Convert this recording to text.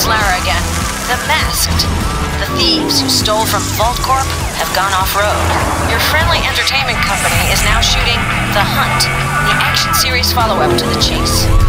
It's again. The Masked. The thieves who stole from Vault Corp have gone off-road. Your friendly entertainment company is now shooting The Hunt, the action series follow-up to The Chase.